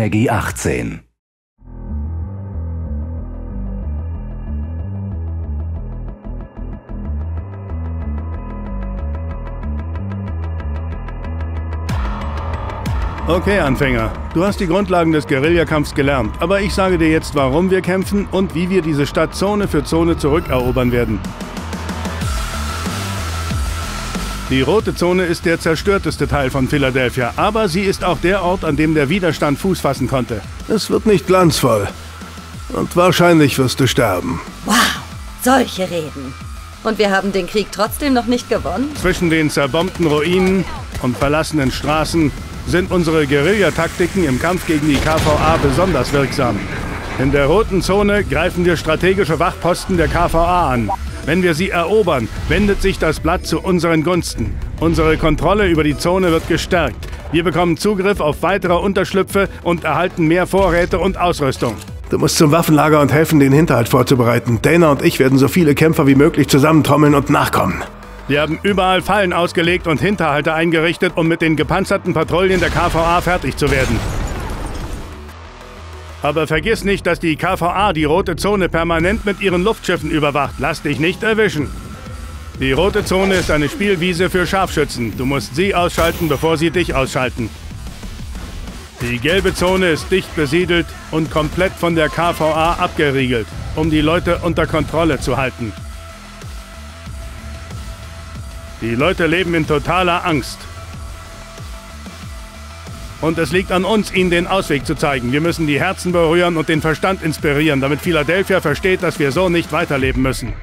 Peggy 18. Okay, Anfänger. Du hast die Grundlagen des Guerillakampfs gelernt, aber ich sage dir jetzt, warum wir kämpfen und wie wir diese Stadt Zone für Zone zurückerobern werden. Die rote Zone ist der zerstörteste Teil von Philadelphia, aber sie ist auch der Ort, an dem der Widerstand Fuß fassen konnte. Es wird nicht glanzvoll. Und wahrscheinlich wirst du sterben. Wow, solche Reden. Und wir haben den Krieg trotzdem noch nicht gewonnen? Zwischen den zerbombten Ruinen und verlassenen Straßen sind unsere Guerillataktiken im Kampf gegen die KVA besonders wirksam. In der roten Zone greifen wir strategische Wachposten der KVA an. Wenn wir sie erobern, wendet sich das Blatt zu unseren Gunsten. Unsere Kontrolle über die Zone wird gestärkt. Wir bekommen Zugriff auf weitere Unterschlüpfe und erhalten mehr Vorräte und Ausrüstung. Du musst zum Waffenlager und helfen, den Hinterhalt vorzubereiten. Dana und ich werden so viele Kämpfer wie möglich zusammentrommeln und nachkommen. Wir haben überall Fallen ausgelegt und Hinterhalte eingerichtet, um mit den gepanzerten Patrouillen der KVA fertig zu werden. Aber vergiss nicht, dass die KVA die rote Zone permanent mit ihren Luftschiffen überwacht. Lass dich nicht erwischen. Die rote Zone ist eine Spielwiese für Scharfschützen. Du musst sie ausschalten, bevor sie dich ausschalten. Die gelbe Zone ist dicht besiedelt und komplett von der KVA abgeriegelt, um die Leute unter Kontrolle zu halten. Die Leute leben in totaler Angst. Und es liegt an uns, ihnen den Ausweg zu zeigen. Wir müssen die Herzen berühren und den Verstand inspirieren, damit Philadelphia versteht, dass wir so nicht weiterleben müssen.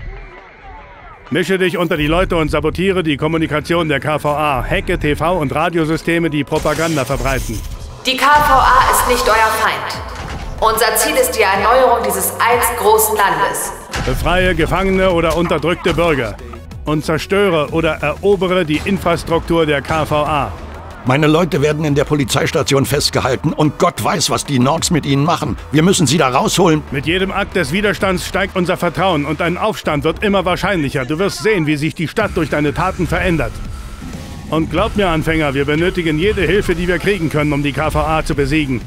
Mische dich unter die Leute und sabotiere die Kommunikation der KVA. Hacke TV- und Radiosysteme, die Propaganda verbreiten. Die KVA ist nicht euer Feind. Unser Ziel ist die Erneuerung dieses einst großen Landes. Befreie Gefangene oder unterdrückte Bürger und zerstöre oder erobere die Infrastruktur der KVA. Meine Leute werden in der Polizeistation festgehalten und Gott weiß, was die Norks mit ihnen machen. Wir müssen sie da rausholen. Mit jedem Akt des Widerstands steigt unser Vertrauen und ein Aufstand wird immer wahrscheinlicher. Du wirst sehen, wie sich die Stadt durch deine Taten verändert. Und glaub mir, Anfänger, wir benötigen jede Hilfe, die wir kriegen können, um die KVA zu besiegen.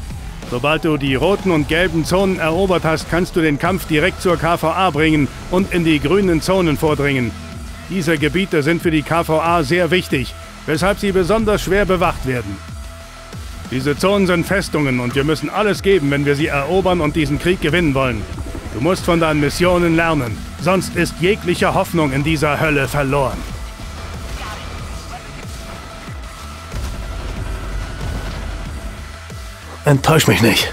Sobald du die roten und gelben Zonen erobert hast, kannst du den Kampf direkt zur KVA bringen und in die grünen Zonen vordringen. Diese Gebiete sind für die KVA sehr wichtig, weshalb sie besonders schwer bewacht werden. Diese Zonen sind Festungen und wir müssen alles geben, wenn wir sie erobern und diesen Krieg gewinnen wollen. Du musst von deinen Missionen lernen, sonst ist jegliche Hoffnung in dieser Hölle verloren. Enttäusch mich nicht.